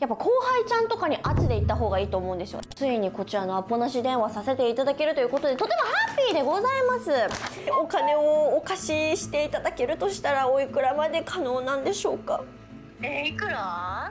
やっぱ後輩ちゃんとかに圧で行った方がいいと思うんですよ。ついにこちらのアポなし電話させていただけるということでとてもハッピーでございます。お金をお貸ししていただけるとしたらおいくらまで可能なんでしょうか？えー、いくら？